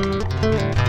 Música